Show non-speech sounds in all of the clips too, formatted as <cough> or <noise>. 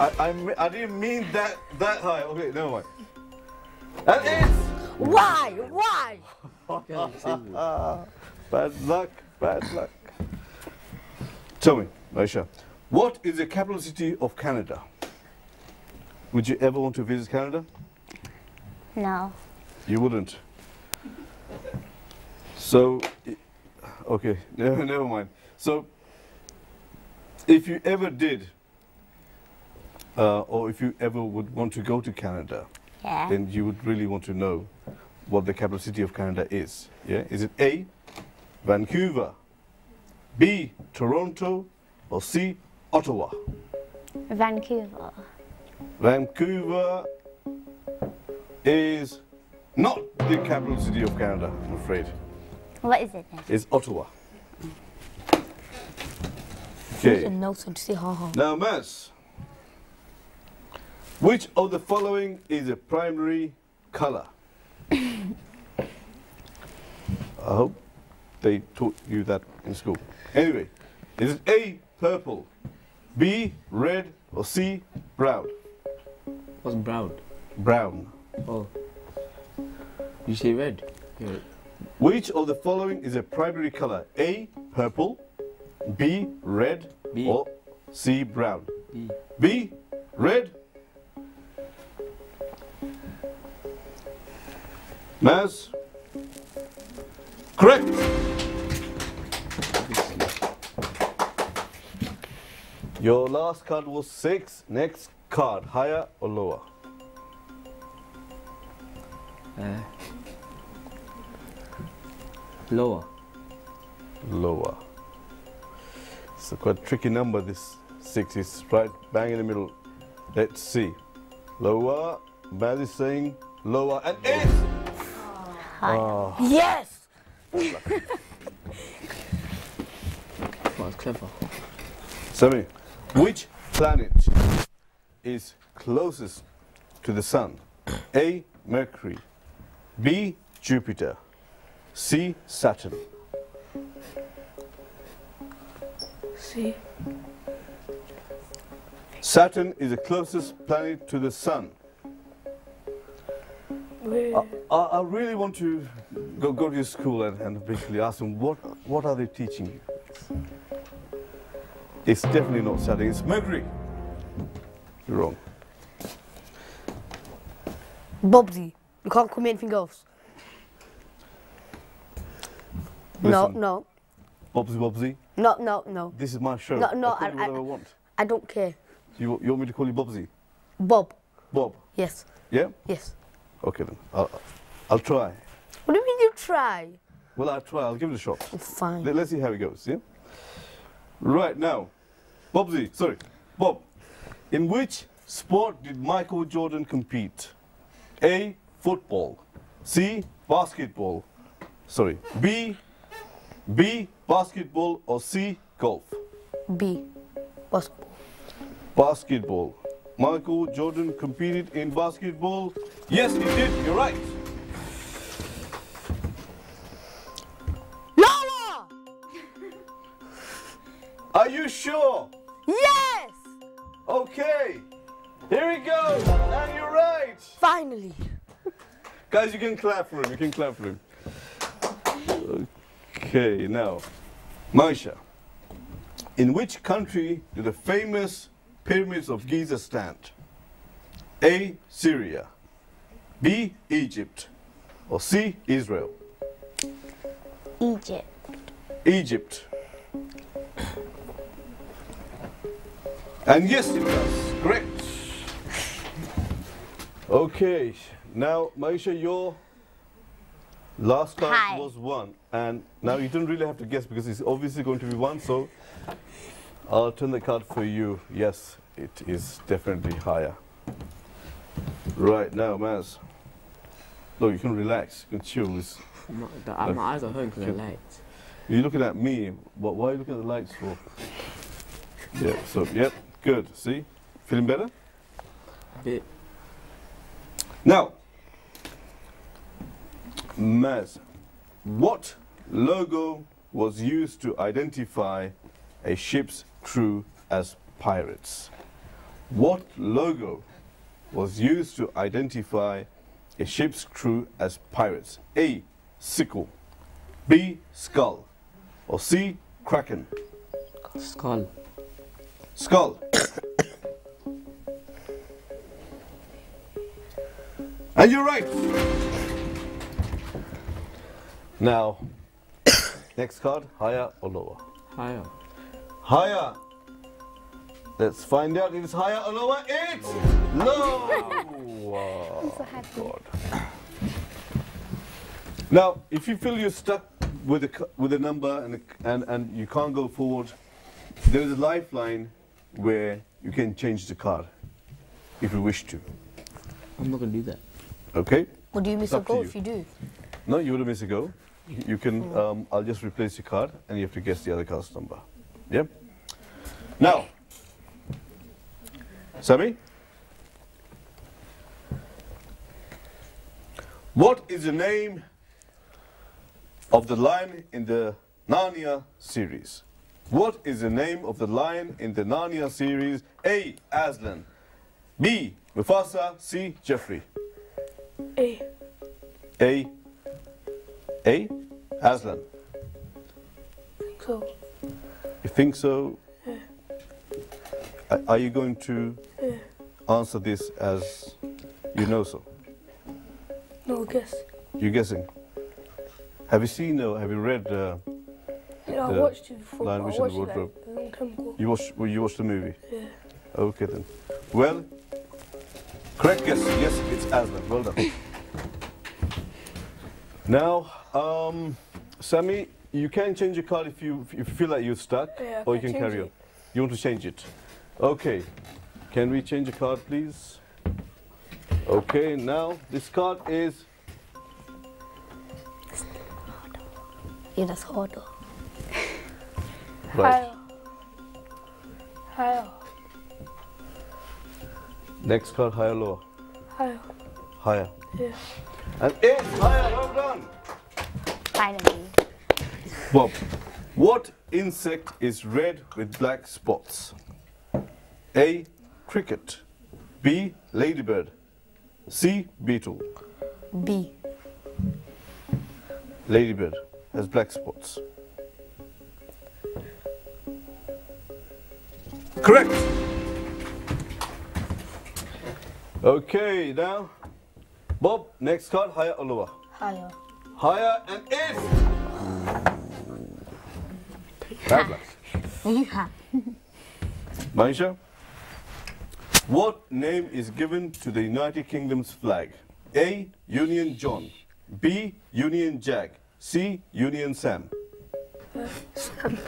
I, I, I didn't mean that that high. Okay, never mind. That is. it's Why? Why? <laughs> bad luck, bad luck. Tell me, Aisha, what is the capital city of Canada? Would you ever want to visit Canada? No. You wouldn't. So, okay, never, <laughs> never mind. So, if you ever did, uh, or if you ever would want to go to Canada, Yeah. then you would really want to know what the capital city of Canada is. Yeah, is it A, Vancouver, B, Toronto, or C, Ottawa? Vancouver. Vancouver is not the capital city of Canada, I'm afraid. What is it then? It's Ottawa. Okay. Okay. No time to say ha ha. Now, Maz, which of the following is a primary color? <laughs> I hope they taught you that in school. Anyway, is it A, purple, B, red, or C, brown? What's brown? Brown. Oh. You say red? Yeah. Which of the following is a primary color? A, purple, B, red, B. or C, brown? B. B, red. Maz. Correct. Your last card was six. Next card, higher or lower? Uh, lower. Lower. It's a quite tricky number, this six is right bang in the middle. Let's see. Lower. Maz is saying lower and it's Higher. Oh. Yes. Well, it's clever. Sammy, which planet is closest to the sun? A. Mercury. B. Jupiter. C. Saturn. C. Saturn is the closest planet to the sun. I, I, I really want to go, go to your school and, and basically ask them what, what are they teaching you? It's definitely not Saturn, it's Mercury. You're wrong. Bobsy. You can't call me anything else. No, Listen, no, Bobsy Bobsy, no, no, no. this is my show. No, no, I- I- I want. I don't care. You, you want me to call you Bobsy? Bob. Bob? Yes. Yeah? Yes. Okay then. I'll, I'll try. What do you mean you try? Well, I'll try. I'll give it a shot. Fine. Let, us see how it goes. Yeah. Right now, Bobsy. Sorry, Bob. In which sport did Michael Jordan compete? A. Football. C. Basketball. Sorry. B. B. Basketball or C. Golf. B. Basketball. Basketball. Michael Jordan competed in basketball. Yes, he did. You're right. Lower! Are you sure? Yes! Okay. Here we go. And you're right. Finally. Guys, you can clap for him. You can clap for him. Okay, now, Maisha. In which country do the famous pyramids of Giza stand? A. Syria. B. Egypt. Or C. Israel. Egypt. Egypt. And yes, it does. Correct. Okay, now, Maisha, your last Hi. was one. And now you don't really have to guess because it's obviously going to be one. So I'll turn the card for you. Yes, it is definitely higher. Right now, Maz. Look, you can relax. You can chill. It's, My, the, uh, my eyes are hurting because of the lights. you're looking at me. But why are you looking at the lights for? Yeah, so, yep, good. See? Feeling better? Bit. Now, Maz, what logo was used to identify a ship's crew as pirates? What logo was used to identify a ship's crew as pirates? A. Sickle. B. Skull. Or C. Kraken. Skull. Skull. and you're right. Now, <coughs> next card, higher or lower? Higher. Higher. Let's find out if it's higher or lower. It's low. I'm so happy. God. Now, if you feel you're stuck with a with a number and, a- and and you can't go forward, there is a lifeline where you can change the card if you wish to. I'm not gonna do that. Okay? Would you miss It's a goal you. if you do? No, you would have missed a goal. You- You can. Um, I'll just replace your card, and you have to guess the other card's number. Yep. Now, Sammy, what is the name of the lion in the Narnia series? What is the name of the lion in the Narnia series? A. Aslan. B. Mufasa. C. Jeffrey. A. A. A. Aslan. So, You think so? Are- you going to answer this as you know so? no guess. You're guessing. Have you seen or have you read? Uh, Yeah, I watched it before. Lion Witch in the Wardrobe. like a long time ago. you watched? Well, you watched the movie. Yeah. Okay then. Well, correct guess. Yes, it's Aslan. Well done. Now, um, Sammy, you can change your card if you if you feel like you're stuck, Yeah, or you can can carry on. You want to change it? Okay. Can we change the card, please? Okay. Now this card is Yeah, that's harder. right. Higher. Higher. Next card, higher, lower, Higher. higher, Yeah. and it's higher. Well done. Finally. Bob, what insect is red with black spots? A. Cricket. B. Ladybird. C. Beetle. B. Ladybird has black spots. Correct. Okay, now, Bob, next card, higher or lower? Higher. Higher and it's. Bad luck. What name is given to the United Kingdom's flag? A. Union John. B. Union Jack. C. Union Sam. Sam.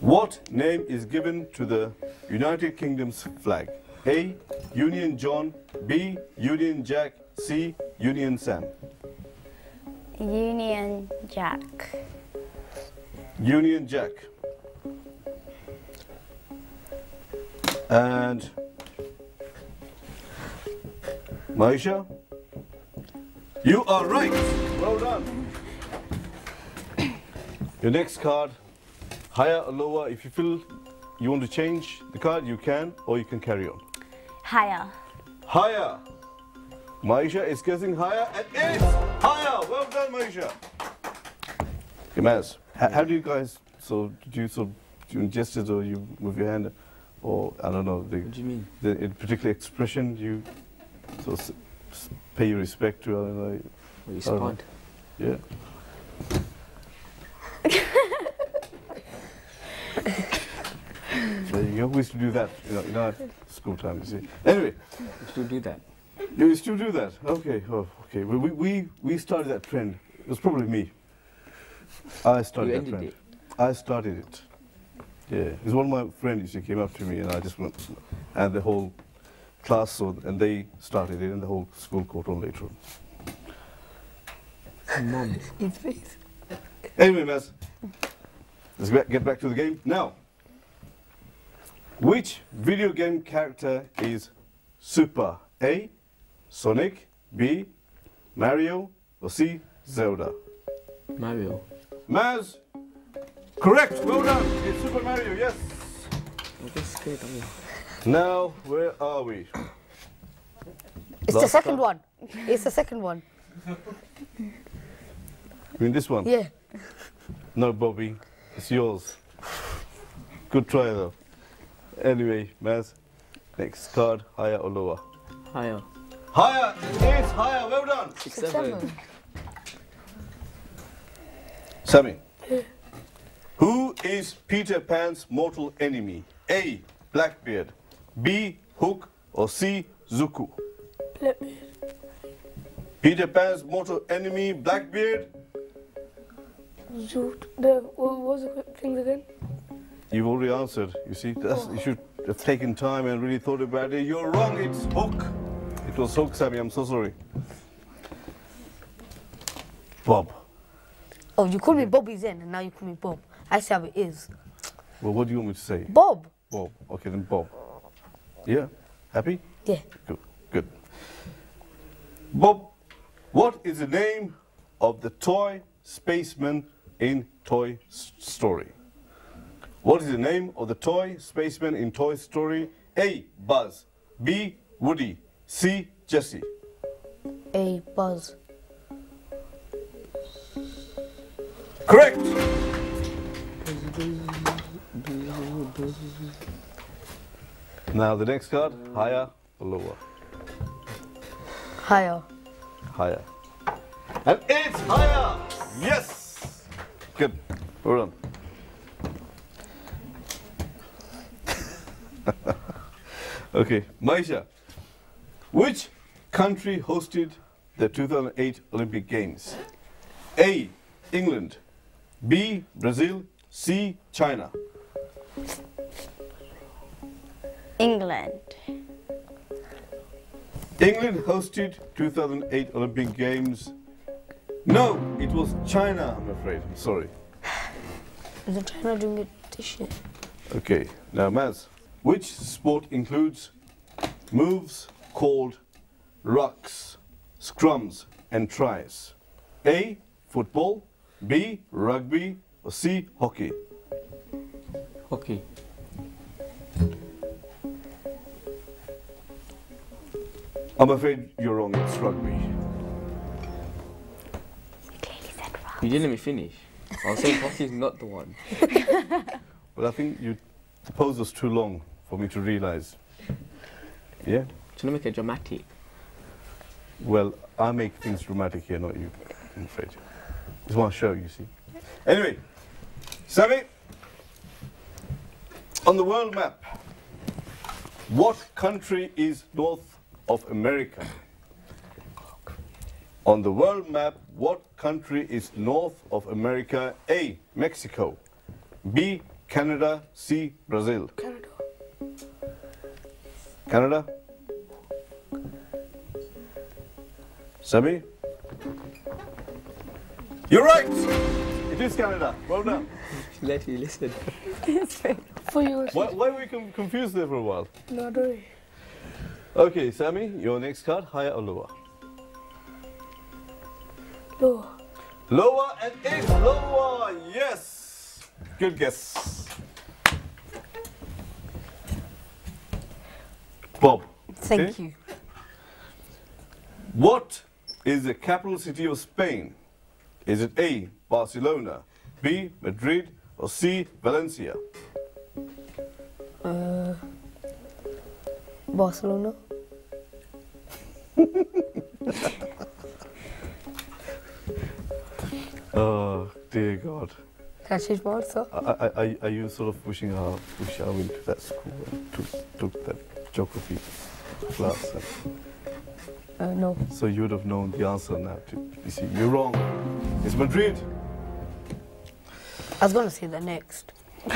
What name is given to the United Kingdom's flag? A. Union John. B. Union Jack. C. Union Sam. Union Jack. Union Jack. And Maisha, you are right. Well done. Your next card, higher or lower. If you feel you want to change the card, you can, or you can carry on. Higher. Higher. Maisha is guessing higher and it's higher. Well done, Maisha. Okay, Maz, how, how do you guys, so do you sort of do you gestures or you move your hand or I don't know, the, What do you mean? the in particular expression you sort of s- s- pay your respect to, I don't know, What, you I don't know. yeah. <laughs> so you always do that, you know, you know, school time, you see. Anyway, You still do that. you still do that? Okay, oh, okay. We, we, we, we started that trend. It was probably me. I started You that trend. it. I started it. Yeah, it was one of my friends who came up to me and I just went, and the whole class saw, and they started it and the whole school caught on later on. Mom. His face. Anyway, Maz, let's get get back to the game. Now, which video game character is Super? A. Sonic. B. Mario. Or C. Zelda. Mario. Maz, correct. Well done. It's Super Mario. Yes. Just scared. Now, where are we? It's the second time. one. It's the second one. You mean this one? Yeah. No, Bobby. It's yours. Good try, though. Anyway, Maz, next card, higher or lower? Higher. Higher! It's higher, well done! Six, Six, seven. seven. Sammy. Who is Peter Pan's mortal enemy? A. Blackbeard. B. Hook. Or C. Zuko? Me. Peter Pan's mortal enemy, Blackbeard. Zoot. The, what was the things again? You've already answered. You see, you should have taken time and really thought about it. You're wrong. It's Hook. It was Hook, Sammy. I'm so sorry. Bob. Oh, you called me Bobby then, and now you call me Bob. I see how it is. Well, what do you want me to say? Bob. Bob. Okay, then Bob. Yeah? Happy? Yeah. Good. Good. Bob, what is the name of the toy spaceman in Toy Story? What is the name of the toy spaceman in Toy Story? A. Buzz. B. Woody. C. Jesse. A Buzz. Correct. Now the next card, higher or lower? Higher. Higher. And it's higher! Yes! Good. Well done. <laughs> okay, Maisha. Which country hosted the 2008 Olympic Games? A. England. B. Brazil. C. China. England. England hosted 2008 Olympic Games. No, it was China, I'm afraid. I'm sorry. Is China doing it this year? Okay, now Maz, which sport includes moves called rucks, scrums, and tries? A. Football, B. Rugby, or C. Hockey? Hockey. I'm afraid you're wrong, it's rugby. Clearly said wrong. You didn't let me finish. I was saying hockey's not the one. <laughs> Well, I think you, the pose was too long for me to realize. Yeah? Trying to make it dramatic. Well, I make things dramatic here, not you, I'm afraid. It's my show, you see. Anyway, Sammy, on the world map, what country is north of America? On the world map, what country is north of America? A. Mexico. B. Canada. C. Brazil. Canada. Canada? Sammy? You're right! It is Canada. Well done. <laughs> Let you listen. For you. Why, why were we com- confused there for a while? No, don't worry. Okay, Sammy, your next card, higher or lower? No. Lower and it's lower, yes! Good guess. Bob. Thank okay? you. What is the capital city of Spain? Is it A, Barcelona, B, Madrid, or C, Valencia? Uh, Barcelona. <laughs> Oh, dear God. Can I change my answer? Are, are, you sort of wishing her, wish I went to that school and took, took that geography class? And Uh, no. so you would have known the answer now. You see, you're wrong. It's Madrid. I was gonna say the next. <laughs>